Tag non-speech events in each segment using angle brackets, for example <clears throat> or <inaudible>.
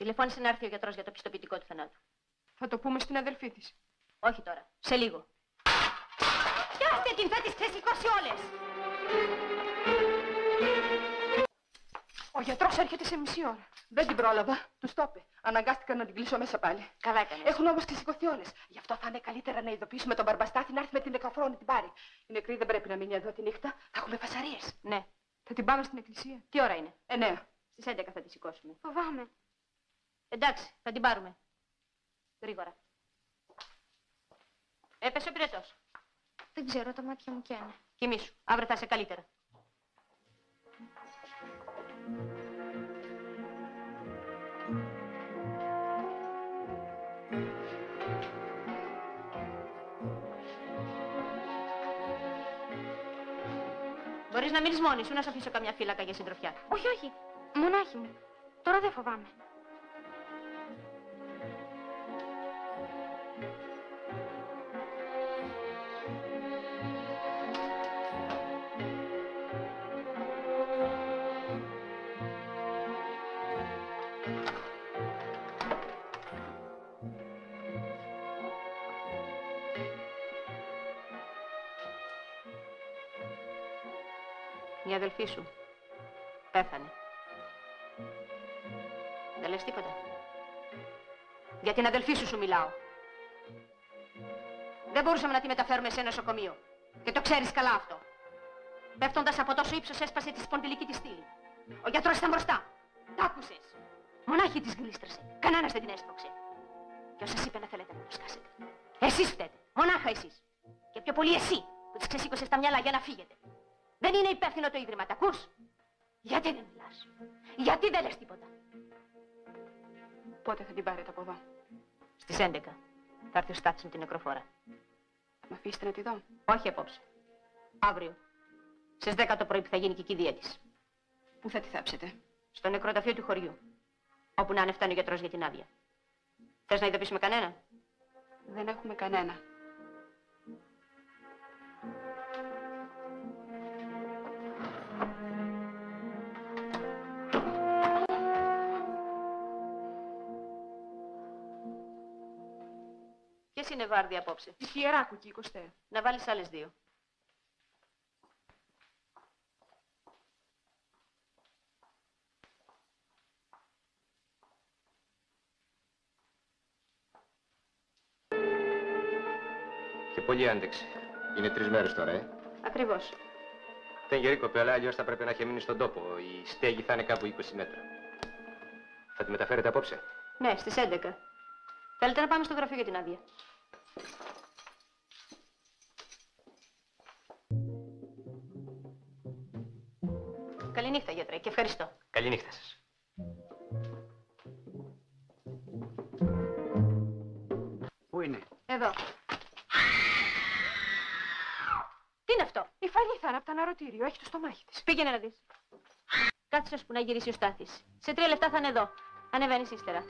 Τηλεφώνησε να έρθει ο γιατρός για το πιστοποιητικό του θανάτου. Θα το πούμε στην αδελφή της. Όχι τώρα. Σε λίγο. Πιάστε την, θα τις ξεσηκώσει όλες. Ο γιατρός έρχεται σε μισή ώρα. Δεν την πρόλαβα. Τους το είπε. Αναγκάστηκα να την κλείσω μέσα πάλι. Καλά έκανες. Έχουν όμως ξεσηκωθεί όλες. Γι' αυτό θα είναι καλύτερα να ειδοποιήσουμε τον Μπαρμπαστάθη να έρθει με την νεκροφρό να την πάρει. Η νεκρή δεν πρέπει να μείνει εδώ τη νύχτα. Θα έχουμε φασαρίες. Ναι. Θα την πάμε στην εκκλησία. Τι ώρα είναι; Εννέα. Στις 11 θα τη σηκώσουμε. Φοβάμαι. Εντάξει, θα την πάρουμε. Γρήγορα. Έπεσε ο πυρετός. Δεν ξέρω, τα μάτια μου καίνε. Κοιμήσου. Αύριο θα είσαι καλύτερα. Μπορείς να μείνεις μόνη σου, να σου αφήσω καμιά φύλακα για συντροφιά. Όχι, όχι. Μονάχη μου. Τώρα δεν φοβάμαι. Η αδελφή σου πέθανε. Δεν λες τίποτα. Για την αδελφή σου σου μιλάω. Δεν μπορούσαμε να τη μεταφέρουμε σε νοσοκομείο. Και το ξέρεις καλά αυτό. Πέφτοντας από τόσο ύψος έσπασε τη σπονδυλική της στήλη. Ο γιατρός ήταν μπροστά. Τ' άκουσες. Μονάχη της γλίστρωσε. Κανένας δεν την έσπρωξε. Και όσα είπε να θέλετε να το σκάσετε. Εσείς φταίτε. Μονάχα εσείς. Και πιο πολύ εσύ που τις ξεσήκωσες τα μυαλά για να φύγετε. Δεν είναι υπεύθυνο το Ίδρυμα, τα ακούς; Γιατί δεν μιλάς; Γιατί δεν λες τίποτα; Πότε θα την πάρετε από εδώ; Στις 11 θα έρθει ο Στάθης με την νεκροφόρα. Θα με αφήσετε να τη δω. Όχι απόψε. Αύριο. Στις 10 το πρωί που θα γίνει και η κηδεία της. Πού θα τη θάψετε; Στο νεκροταφείο του χωριού. Όπου να είναι φτάνει ο γιατρός για την άδεια. Θες να ειδοποιήσουμε κανένα; Δεν έχουμε κανένα. Είναι βάρδια απόψε; Η Φιεράκου και η Κωστέα. Να βάλεις άλλες δύο. Και πολύ άντεξε. Είναι τρεις μέρες τώρα, ε. Ακριβώς. Δεν γερή κοπέλα, αλλιώς θα πρέπει να έχει μείνει στον τόπο. Η στέγη θα είναι κάπου 20 μέτρα. Θα τη μεταφέρετε απόψε; Ναι, στις 11. Θέλετε να πάμε στο γραφείο για την άδεια; Καληνύχτα, γιατρέ, και ευχαριστώ. Καληνύχτα σας. Πού είναι; Εδώ. Τι είναι αυτό; Η Φανή θα είναι από το αναρωτήριο. Έχει το στομάχι της. Πήγαινε να δεις. Κάτσε ώσπου να γυρίσεις ο Στάθης. Σε τρία λεπτά θα είναι εδώ. Ανεβαίνεις ύστερα.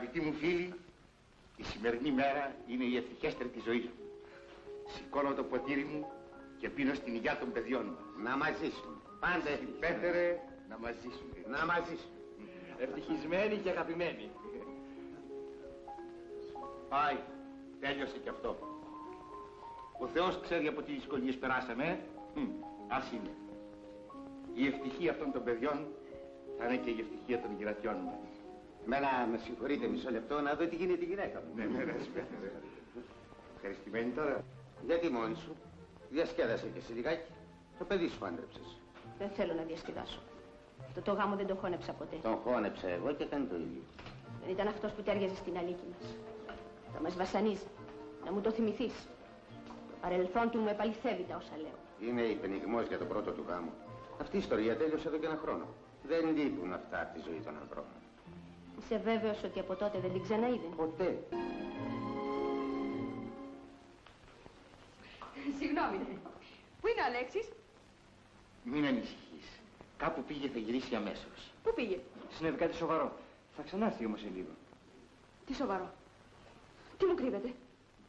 Αγαπητοί μου φίλοι, η σημερινή μέρα είναι η ευτυχέστερη της ζωής μου. Σηκώνω το ποτήρι μου και πίνω στην υγειά των παιδιών μας. Να μας ζήσουμε. Πάντα ευτυχισμένοι. Πέτερε, να μας ζήσουμε. Να μας ζήσουμε. Ευτυχισμένοι και αγαπημένοι. Πάει, τέλειωσε και αυτό. Ο Θεός ξέρει από τι δυσκολίες περάσαμε. ε; Μμ, ας είναι. Η ευτυχία αυτών των παιδιών θα είναι και η ευτυχία των γυρατιών μας. Μένα με συγχωρείτε μισό λεπτό να δω τι γίνεται η γυναίκα μου. Ναι, ναι, ναι, Πέτερε. Ευχαριστημένη τώρα. Γιατί μόνη σου. Διασκέδασε και εσύ λιγάκι. Το παιδί σου άντρεψες. Δεν θέλω να διασκεδάσω. Αυτό το γάμο δεν το χώνεψα ποτέ. Τον χώνεψα εγώ και έκανε το ίδιο. Δεν ήταν αυτός που τέριαζε στην αλήκη μας. Θα μας βασανίζει. Να μου το θυμηθείς. Το παρελθόν του μου επαληθεύει τα όσα λέω. Είναι υπενιγμός για το πρώτο του γάμο. Αυτή η ιστορία τέλειωσε εδώ και ένα χρόνο. Δεν λείπουν αυτά από τη ζωή των ανθρώπων. Είσαι βέβαιος ότι από τότε δεν την ξαναείδε; Ποτέ. Συγγνώμη. Πού είναι ο Αλέξης; Μην ανησυχείς. Κάπου πήγε θα γυρίσει αμέσως. Πού πήγε; Συνέβη κάτι σοβαρό. Θα ξανάρθει όμως σε λίγο. Τι σοβαρό; Τι μου κρύβεται;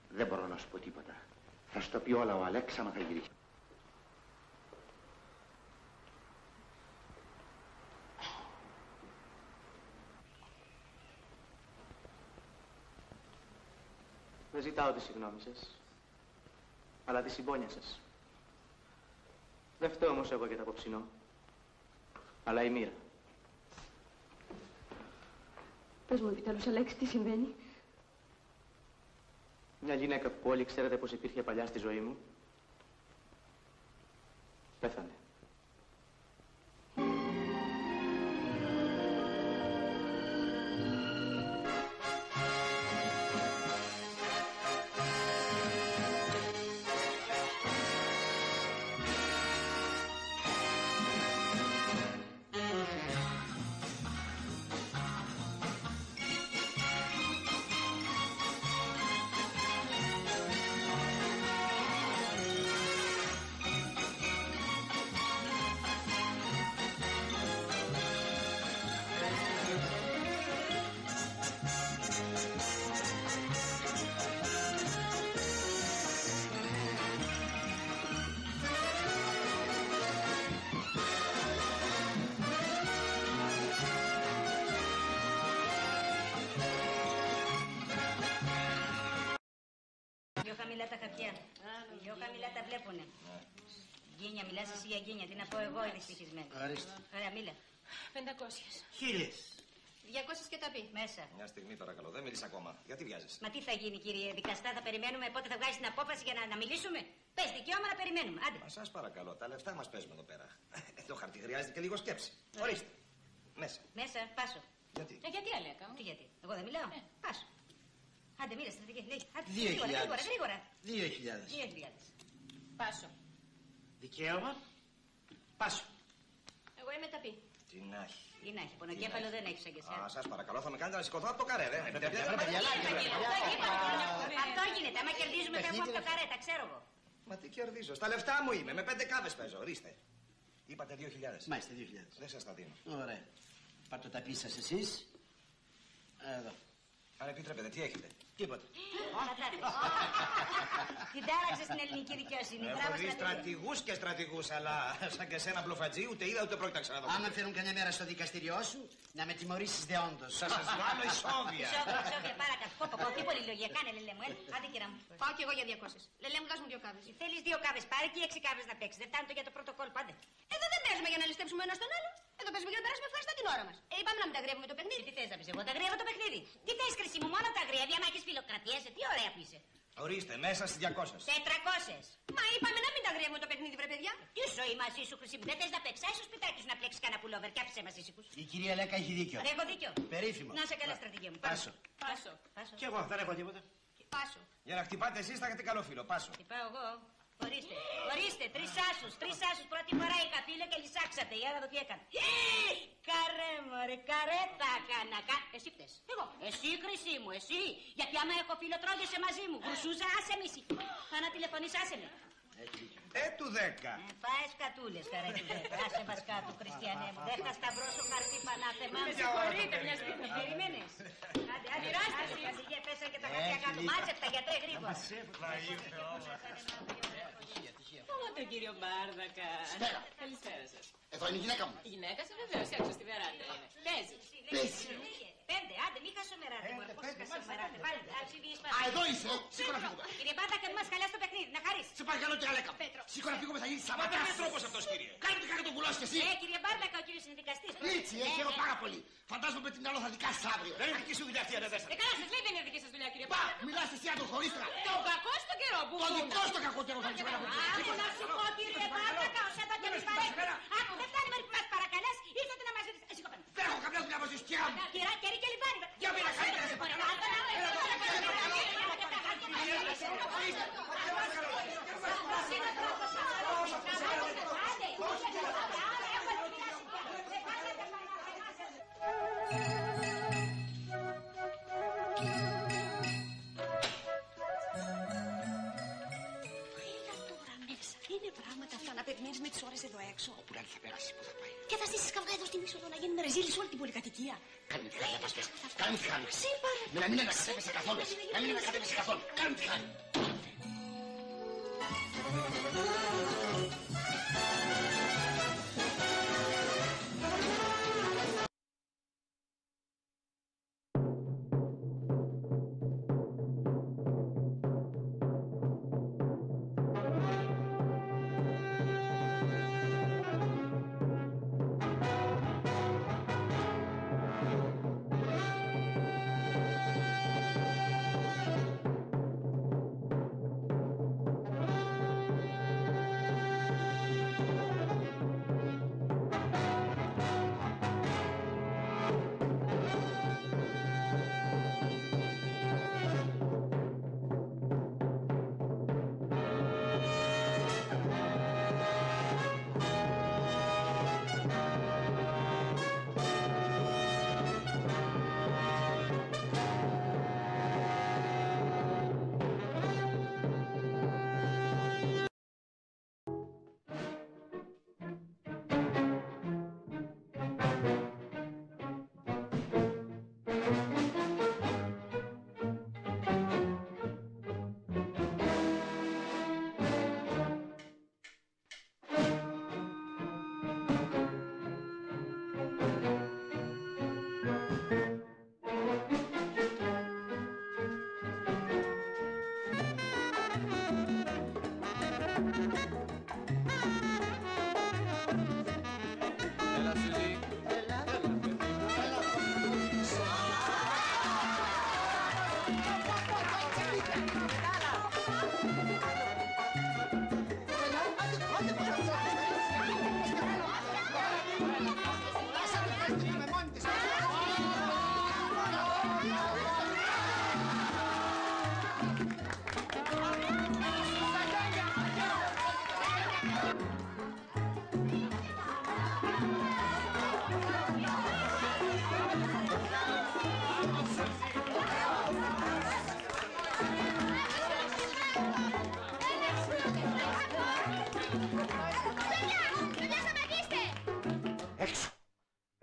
Δεν μπορώ να σου πω τίποτα. Θα σου το πει όλα ο Αλέξ άμα θα γυρίσει. Ζητάω τη συγγνώμη σας, αλλά τη συμπόνια σας. Δεν φταίω όμως εγώ για το απόψινό, αλλά η μοίρα. Πες μου επιτέλους Αλέξη τι συμβαίνει; Μια γυναίκα που όλοι ξέρετε πως υπήρχε παλιά στη ζωή μου, πέθανε. Πιο χαμηλά τα βλέπουνε. Γκίνια, μιλάς εσύ για γκίνια. Τι να πω εγώ, η δυστυχισμένη. Ορίστε. Ωραία, μίλα. Πεντακόσιες. Χίλιες. Διακόσιες και τα πει. Μέσα. Μια στιγμή παρακαλώ, δεν μίλησα ακόμα. Γιατί βιάζεσαι; Μα τι θα γίνει, κύριε δικαστά, θα περιμένουμε πότε θα βγάλεις την απόφαση για να, να μιλήσουμε; Πες δικαίωμα να περιμένουμε. Άντε. Μα σας παρακαλώ, τα λεφτά μας παίζουμε εδώ πέρα. Ε, <laughs> το χαρτί χρειάζεται και λίγο σκέψη. Ορίστε. Μέσα. Μέσα, πάσο. Γιατί; Ε, γιατί Αλέκα μου; Τι γιατί, εγώ δεν μιλάω. Πάσο. Άντε, μίλα στρατηγέ. Λέει, άντε, Δύο γρήγορα, γρήγορα, χιλιάδες. γρήγορα. Δύο χιλιάδες. Δύο χιλιάδες. Πάσο. Δικαίωμα. Πάσο. Εγώ είμαι ταπή. Τι να έχει. Τι να έχει, πονοκέφαλο δεν έχει σαν και Α, εσένα. σας παρακαλώ, θα με κάνετε να σηκωθώ από το καρέ, δεν επιτρέπετε. Αυτό γίνεται. Αυτό γίνεται. Άμα κερδίζουμε, φεύγουμε από το καρέ, τα ξέρω εγώ. Μα τι κερδίζω. Στα λεφτά μου είμαι. Με πέντε κάβες παίζω. Ορίστε. Είπατε 2.000. Μάλιστα, δύο χιλιάδες. Δεν σας τα δίνω. Ωραία. Πάρτε το ταπί σας εσείς. Εδώ. Αν επιτρέπετε, τι έχετε; Τίποτα. Πατάτες. Την τάραξε στην ελληνική δικαιοσύνη. Έχω Μπράβο, δει στρατηγέ. στρατηγούς και στρατηγούς, αλλά σαν και σένα μπλοφατζή ούτε είδα ούτε πρόκειται να ξαναδώ. Άμα φέρουν κανένα μέρα στο δικαστήριό σου, να με τιμωρήσεις δεόντως. Θα σας βάλω ισόβια. Σόβια, σόβια, παρακάτω. Πω, πω, πω, τι πολύ λογία. Κάνε, λελέ μου, έλα. Άντε, κύρα μου. Πάω κι εγώ για 200. Λελέ μου, δώσ' μου δύο κάβες. Θέλεις δύο κάβες, πάρε και έξι κάβες να παίξεις. Δεν φτάνει το για το πρωτοκόλλ, πάντε. Εδώ δεν παίζουμε για να ληστέψουμε ένας στον άλλο. Εδώ παίζουμε για να περάσουμε ευχάριστα την ώρα μας. Ε, είπαμε να μην τα γρεύουμε το παιχνίδι. Τι θες να πεις, εγώ τα γρεύω το παιχνίδι. Τι θες, Χρυσή μου, μόνο τα γρεύει. Άμα έχεις φιλοκρατία, τι ωραία που είσαι. Ορίστε, μέσα στις 200. 400. Μα είπαμε να μην τα γρεύουμε το παιχνίδι, βρε παιδιά. Τι ζωή μαζί σου, Χρυσή μου, δεν θες να παίξεις. Άσε στο σπιτάκι σου να πλέξει κανένα πουλόβερ και άφησε μαζί σου. Η κυρία Λέκα έχει δίκιο. Δεν έχω δίκιο. Περίφημο. Να σε καλά, στρατηγέ μου. Πάσο. Πάσο. Πάσο. Κι εγώ δεν έχω τίποτα. Πάσο. Για να χτυπάτε εσείς θα έχετε καλό φίλο. Πάσο. Τι πάω εγώ. Ορίστε, ορίστε, τρεις άσους, τρεις άσους. Πρώτη φορά είχα φίλο και λυσάξατε. Για να δω τι έκανα. Καρέ, μωρέ, καρέ τα έκανα. Κα... Εσύ φταίς. Εγώ. Εσύ, χρυσή μου, εσύ. Γιατί άμα έχω φίλο τρώγεσαι μαζί μου. Γρουσούζα, άσε με εσύ. Θα να τηλεφωνείς, άσε με. Ε, του δέκα. Ε, Φάες κατούλες, καρέ του δέκα. Άσε μας κάτω, Χριστιανέ μου. Δεν θα σταυρώσω χαρτί πανάθεμά. Με συγχωρείτε, μια στιγμή. Περιμένεις. Άντε, άντε, άντε, άντε, άντε, πέσα και τα χαρτιά κάτω. Μάζεψτα, γιατρέ, γρήγορα. Πότε, κύριο Μπάρδακα. Καλησπέρα. Καλησπέρα σας. Εδώ είναι η γυναίκα μου. Η γυναίκα σας βεβαίως έξω στη βεράντα είναι. Παίζεις. Παίζει. Πέντε, άντε, μη χασομεράτε, μωρέ. Πώς χασομεράτε. Πάλι, άτσι, βγεις Α, εδώ είσαι. Σήκω να φύγουμε. Κύριε Μπάρδακα, μην μας χαλάσει το παιχνίδι, να χαρίσει. Σε παρακαλώ τι αλέκα. Σήκω να φύγουμε, θα γίνει σαβάτα. Μα τρόπος αυτός, κύριε. Κάνε τι κάνει το πουλός και εσύ. Ε, κύριε Μπάρδακα, ο κύριος είναι δικαστής. Λίτσι, Ε, χαίρομαι ε, πάρα πολύ. Φαντάζομαι με την άλλο θα δικάσεις αύριο. Δεν είναι δική σου δουλειά αυτή, Ε, αδερφέ. καλά σας λέει δεν είναι δική σας δουλειά, κύριε Πα, Μπάρδακα. μιλάς εσύ αν το χωρίστρα. Το κακό στο καιρό που Το ζούμε. δικό στο κακό καιρό θα είσαι πέρα από εκεί. Άκου να σου πω, κύριε Μπάρδακα, ως εδώ και μη παρέχει. Άκου, δεν φτάνει μέχρι που μας παρακαλάς, ήρθατε να μας ζητήσετε. Εσύ κοπέλα. Δεν έχω καμιά δουλειά μαζί σου, κυρία μου. Κυρά, κερί και λιβάνι. Για μένα καλύτερα σε παρακαλώ. Έλα είσοδο να γίνουν ρεζίλοι σε όλη την πολυκατοικία. Κάνε τη χάρη να πας πες. Κάνε τη χάρη. Σε παρακαλώ. Με να μην ανακατεύεσαι καθόλου. εσύ. Να μην ανακατεύεσαι καθόλου. Κάνε τη χάρη.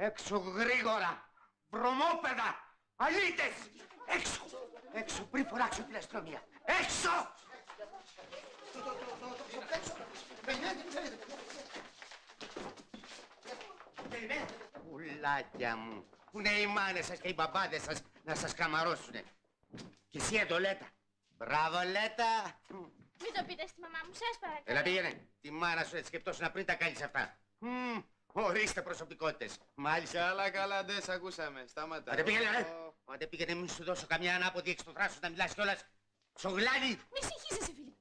Έξω γρήγορα. Βρωμόπεδα. Αλήτες. Έξω. Έξω πριν φωνάξω την αστυνομία. Έξω. Πουλάκια μου. Πού είναι οι μάνες σας και οι μπαμπάδες σας να σας καμαρώσουνε. Και εσύ εντολέτα. Μπράβο Λέτα. Μην το πείτε στη μαμά μου, σας παρακαλώ. Έλα πήγαινε. Τη μάνα σου έτσι σκεπτός να πριν τα κάνεις αυτά. Μμμ, Ορίστε προσωπικότητες. Μάλιστα. Καλά, καλά, δεν σ' ακούσαμε. Σταματά. Άντε πήγαινε, ρε. Ω, Άντε πήγαινε, μην σου δώσω καμιά ανάποδη έξω στο θράσος να μιλάς κιόλας. Σογλάνι. Μη συγχύσεσαι, Φίλιπ.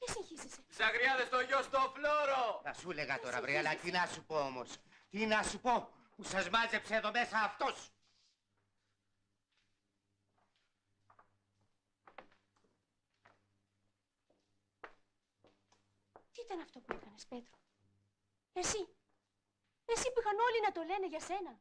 Μη συγχύσεσαι. Ζαγριάδες στο γιο στο φλόρο. Θα σου έλεγα τώρα, βρε, αλλά τι να σου πω όμως. Τι να σου πω που σας μάζεψε εδώ μέσα αυτός. Τι ήταν αυτό που έκανες, Πέτρο; Εσύ. Εσύ που είχαν όλοι να το λένε για σένα.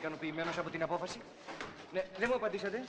Ικανοποιημένος από την απόφαση; Ναι, δεν μου απαντήσατε.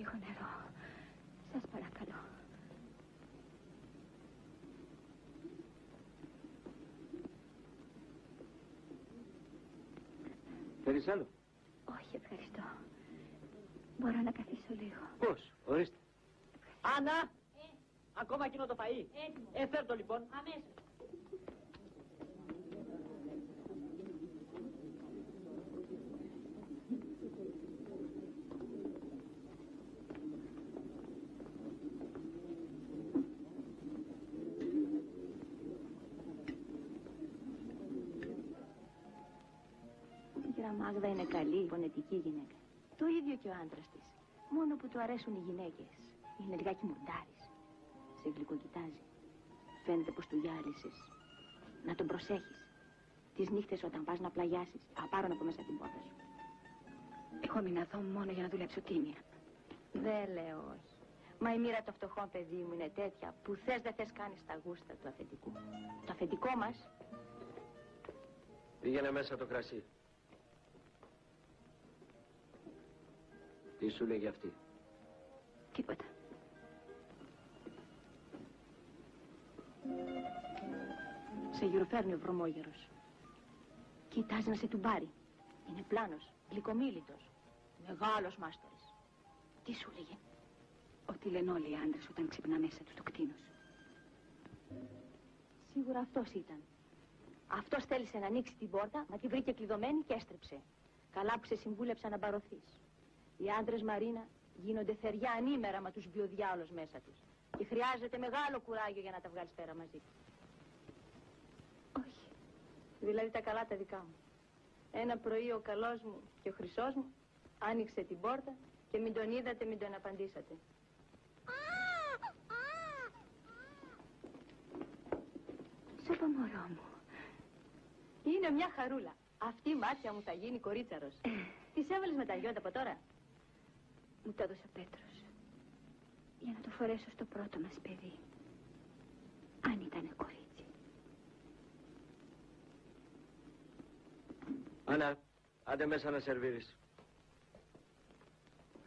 Λίγο νερό. Σας παρακαλώ. Θέλεις άλλο. Όχι, ευχαριστώ. Μπορώ να καθίσω λίγο. Πώς, ορίστε. Άννα! Ακόμα εκείνο το φαΐ. Ε, φέρ' το λοιπόν. Αμέσως. Η κυρία Μάγδα είναι καλή, φωνετική γυναίκα. Το ίδιο και ο άντρας της. Μόνο που του αρέσουν οι γυναίκες. Είναι λιγάκι μουρντάρης. Σε γλυκοκοιτάζει. Φαίνεται πως του γυάλισες. Να τον προσέχεις. Τις νύχτες όταν πας να πλαγιάσεις, απάρω από μέσα την πόρτα σου. Εγώ μείνα εδώ μόνο για να δουλέψω τίμια. Δεν λέω όχι. Μα η μοίρα των φτωχών παιδί μου είναι τέτοια που θες δεν θες κάνεις τα γούστα του αφεντικού. Το αφεντικό μας Πήγαινε μέσα το κρασί. Τι σου λέγει αυτή; Τίποτα. Σε γυροφέρνει ο βρωμόγερος. Κοιτάζει να σε του πάρει. Είναι πλάνος, γλυκομίλητος. Μεγάλος μάστορης. Τι σου λέγε; Ό,τι λένε όλοι οι άντρες όταν ξυπνά μέσα τους το κτίνος. Σίγουρα αυτός ήταν. Αυτός θέλησε να ανοίξει την πόρτα, μα τη βρήκε κλειδωμένη και έστρεψε. Καλά που σε συμβούλεψα να μπαρωθείς. Οι άντρες Μαρίνα γίνονται θεριά ανήμερα μα τους μπει ο διάολος μέσα τους. Και χρειάζεται μεγάλο κουράγιο για να τα βγάλεις πέρα μαζί τους. Όχι. Δηλαδή τα καλά τα δικά μου. Ένα πρωί ο καλός μου και ο χρυσός μου άνοιξε την πόρτα και μην τον είδατε, μην τον απαντήσατε. Σώπα μωρό μου. Είναι μια χαρούλα. Αυτή η μάτια μου θα γίνει κορίτσαρος. Τις έβαλες με τα γιόντα από τώρα; Μου το έδωσε ο Πέτρος. Για να το φορέσω στο πρώτο μας παιδί. Αν ήταν κορίτσι. Άννα, άντε μέσα να σερβίρεις.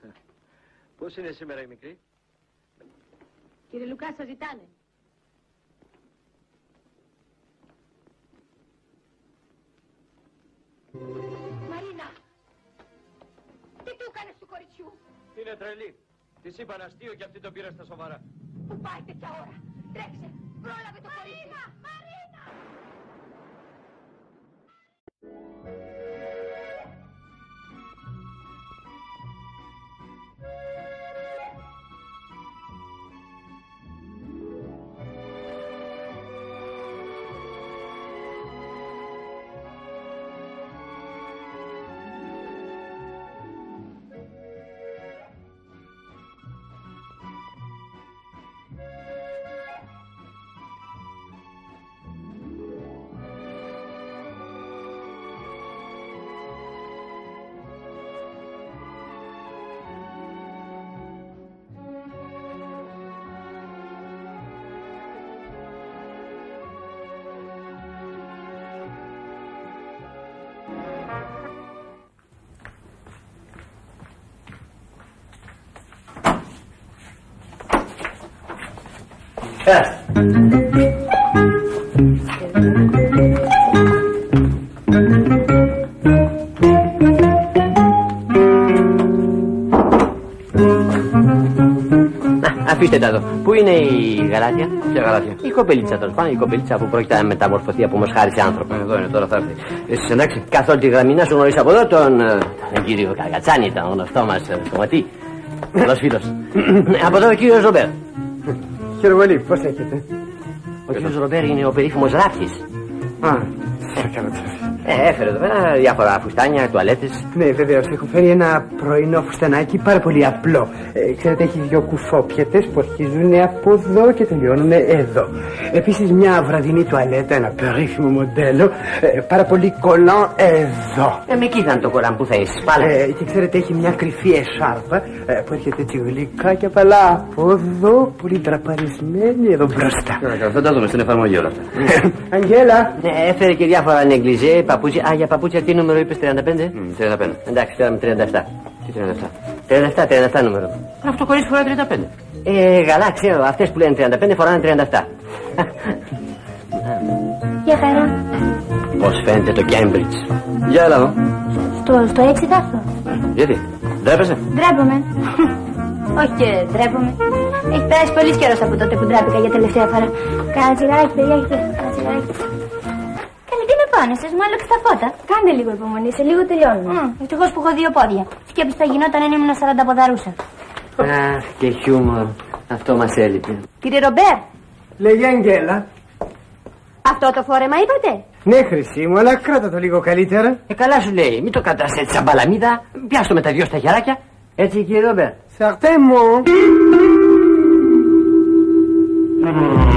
Ε, Πώς είναι σήμερα η μικρή; Κύριε Λουκά, σας ζητάνε. Μαρίνα! Τι του έκανες του κοριτσιού! Είναι τρελή. Της είπαν αστείο και αυτή το πήρε στα σοβαρά. Πού πάει τέτοια ώρα! Τρέξε! Πρόλαβε το κορίτσι! Μαρίνα! Μαρίνα! Αφήστε τα εδώ. Πού είναι η γαλάτια; Ποια γαλάτια. Η κοπελίτσα τέλος πάντων, η κοπελίτσα που πρόκειται να μεταμορφωθεί από μοσχάρι σε άνθρωπο. Εδώ είναι, τώρα θα έρθει. Εσύ εντάξει. Καθ' όλη τη γραμμή να σου γνωρίσει από εδώ τον, ε, τον κύριο Καργατσάνη, τον γνωστό μας κομματί. Καλός φίλος. <clears throat> από εδώ ο κύριος Ρομπέρ. Χειροβολή, πώς έχετε; Ο κύριος Ρομπέρ είναι ο περίφημος ράφτης. Α, σε κάνω Ε, έφερε εδώ πέρα διάφορα φουστάνια, τουαλέτες. Ναι, βεβαίω. Έχω φέρει ένα πρωινό φουστανάκι πάρα πολύ απλό. Ε, ξέρετε, έχει δύο κουφόπιατε που αρχίζουν από εδώ και τελειώνουν εδώ. Επίσης, μια βραδινή τουαλέτα, ένα περίφημο μοντέλο. Ε, πάρα πολύ κολλό εδώ. Ε, με κοίταν το κοράν που θα είσαι. Πάλε. Ε, και ξέρετε, έχει μια κρυφή εσάρπα ε, που έρχεται έτσι γλυκά και απαλά από εδώ, πολύ τραπαρισμένη εδώ μπροστά. Καλά, θα τα δούμε στην εφαρμογή όλα αυτά. Αγγέλα! Ναι, έφερε και διάφορα νεγκλιζέ, παπούτσια. Α, για παπούτσια τι νούμερο είπες, 35? 35. Εντάξει, τώρα με 37. Τι 37. 37, 37 νούμερο. Αυτό χωρίς φορά 35. Ε, γαλά, ξέρω, αυτές που λένε 35 φοράνε 37. <laughs> Για χαρά. Πώς φαίνεται το Cambridge; Για έλα εδώ. Στο, στο έξι θα έρθω. Γιατί, ντρέπεσαι; Ντρέπομαι. <laughs> Όχι και ντρέπομαι. Έχει περάσει πολύ καιρός από τότε που ντράπηκα για τελευταία φορά. Κάνα τσιγαράκι, παιδιά, έχετε. Κάνα τσιγαράκι. Καλή, τι με πάνε, σα μου άλλαξε τα φώτα. Κάντε λίγο υπομονή, σε λίγο τελειώνουμε. Ευτυχώς που έχω δύο πόδια. Σκέψη θα γινόταν αν ήμουν 40 ποδαρούσα. Αχ, και χιούμορ. Αυτό μας έλειπε. Κύριε Ρομπέρ, Λέγε Αγγέλα. αυτό το φόρεμα είπατε; Ναι, χρυσή μου, αλλά κράτα το λίγο καλύτερα. Ε, καλά σου λέει, μην το κρατάς έτσι σαν παλαμίδα. Πιάσω με τα δυο στα χεράκια. Έτσι, κύριε Ρομπέρ. Σαρτέ μου. Εντάξει.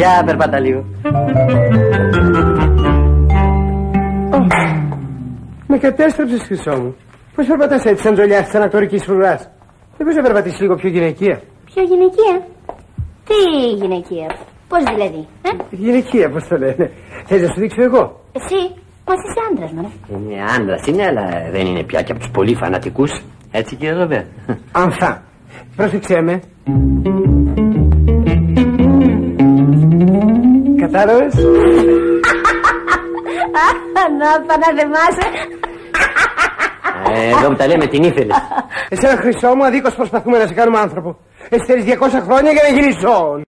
Για περπάτα λίγο. Με κατέστρεψες χρυσό μου. Πώς περπατάς έτσι σαν τζολιάς της ανακτορικής φρουράς; Δεν μπορείς να περπατήσεις λίγο πιο γυναικεία. Πιο γυναικεία; Τι γυναικεία; Πώς δηλαδή, ε; Γυναικεία, πώς το λένε. Θες να σου δείξω εγώ; Εσύ, μα είσαι άντρας, μωρέ. Είναι άντρας είναι, αλλά δεν είναι πια και από τους πολύ φανατικούς. Έτσι, κύριε Ρομπέρ. Ανθά. Πρόσεξέ με. Κατάλαβες; Να παναδεμάσαι. Ε, εδώ που τα λέμε την ήθελες. Εσένα χρυσό μου αδίκως προσπαθούμε να σε κάνουμε άνθρωπο. Εσύ θέλεις 200 χρόνια για να γίνεις ζώο.